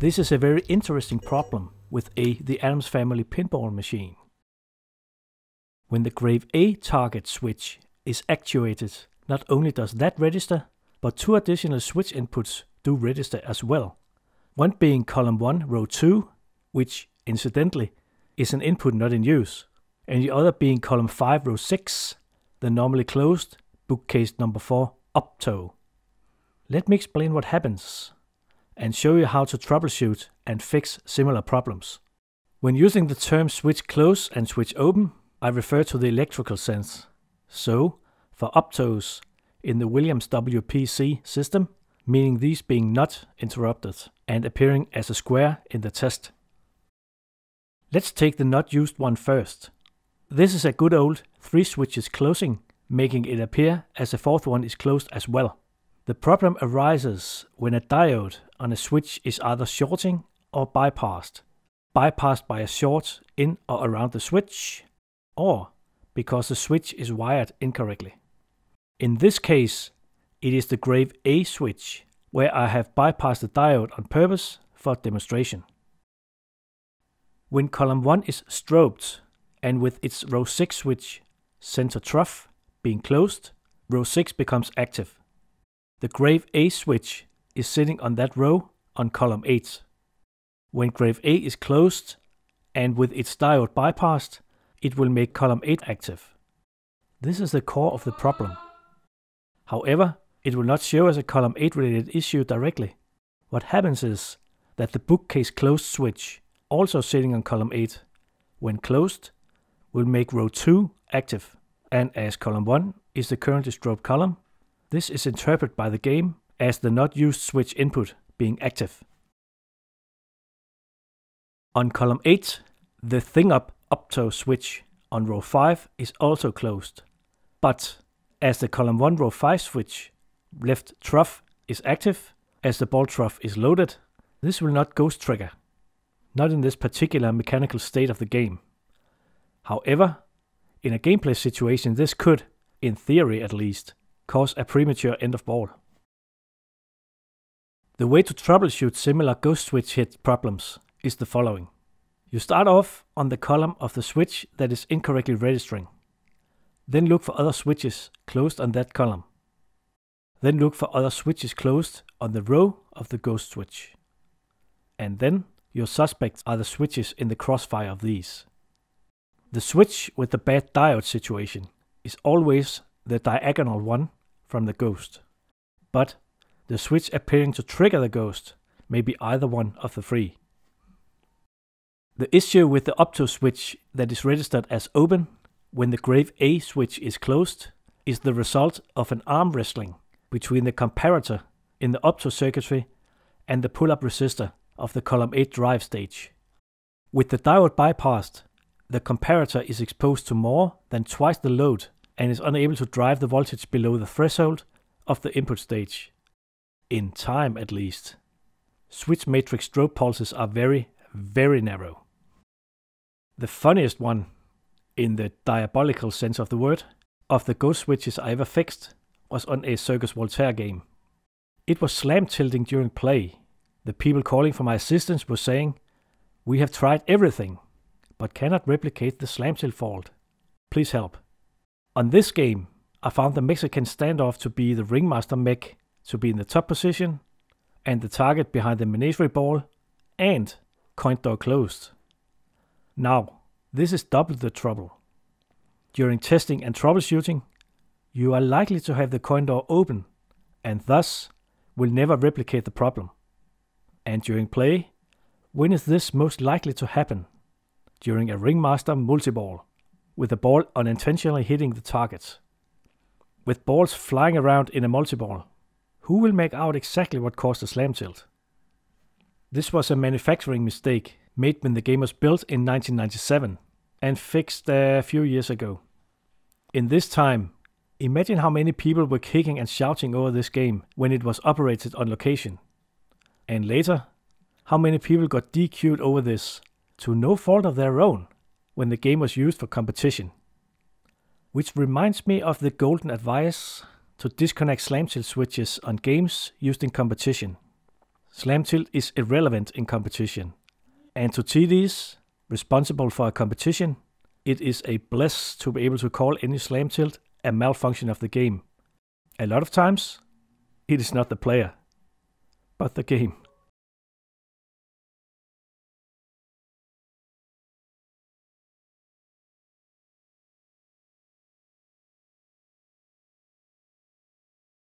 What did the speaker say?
This is a very interesting problem with a The Addams Family pinball machine. When the grave A target switch is actuated, not only does that register, but two additional switch inputs do register as well. One being column 1, row 2, which incidentally is an input not in use, and the other being column 5, row 6, the normally closed bookcase number 4 Opto. Let me explain what happens and show you how to troubleshoot and fix similar problems. When using the term switch close and switch open, I refer to the electrical sense. So, for optos in the Williams WPC system, meaning these being not interrupted and appearing as a square in the test. Let's take the not used one first. This is a good old three switches closing, making it appear as the fourth one is closed as well. The problem arises when a diode on a switch is either shorting or bypassed. Bypassed by a short in or around the switch, or because the switch is wired incorrectly. In this case, it is the grave A switch, where I have bypassed the diode on purpose for demonstration. When column 1 is strobed, and with its row 6 switch, center trough, being closed, row 6 becomes active. The grave A switch is sitting on that row on column 8. When grave A is closed and with its diode bypassed, it will make column 8 active. This is the core of the problem. However, it will not show as a column 8 related issue directly. What happens is that the bookcase closed switch, also sitting on column 8, when closed, will make row 2 active. And as column 1 is the currently strobed column, this is interpreted by the game as the not used switch input being active. On column 8, the thing up opto switch on row 5 is also closed. But as the column 1 row 5 switch left trough is active, as the ball trough is loaded, this will not ghost trigger. Not in this particular mechanical state of the game. However, in a gameplay situation this could, in theory at least, cause a premature end of ball. The way to troubleshoot similar ghost switch hit problems is the following. You start off on the column of the switch that is incorrectly registering. Then look for other switches closed on that column. Then look for other switches closed on the row of the ghost switch. And then your suspects are the switches in the crossfire of these. The switch with the bad diode situation is always the diagonal one from the ghost. But the switch appearing to trigger the ghost may be either one of the three. The issue with the opto switch that is registered as open when the grave A switch is closed is the result of an arm wrestling between the comparator in the opto circuitry and the pull-up resistor of the column 8 drive stage. With the diode bypassed, the comparator is exposed to more than twice the load and is unable to drive the voltage below the threshold of the input stage. In time at least. Switch matrix strobe pulses are very, very narrow. The funniest one, in the diabolical sense of the word, of the ghost switches I ever fixed was on a Circus Voltaire game. It was slam tilting during play. The people calling for my assistance were saying, We have tried everything, but cannot replicate the slam tilt fault. Please help. On this game, I found the Mexican standoff to be the ringmaster mech to be in the top position, and the target behind the menagerie ball, and coin door closed. Now, this is double the trouble. During testing and troubleshooting, you are likely to have the coin door open, and thus will never replicate the problem. And during play, when is this most likely to happen? During a ringmaster multiball with the ball unintentionally hitting the target. With balls flying around in a multiball, who will make out exactly what caused the slam tilt? This was a manufacturing mistake made when the game was built in 1997 and fixed a few years ago. In this time, imagine how many people were kicking and shouting over this game when it was operated on location. And later, how many people got DQ'd over this to no fault of their own when the game was used for competition. Which reminds me of the golden advice to disconnect slam tilt switches on games used in competition. Slam tilt is irrelevant in competition. And to TDs responsible for a competition, it is a bliss to be able to call any slam tilt a malfunction of the game. A lot of times, it is not the player, but the game.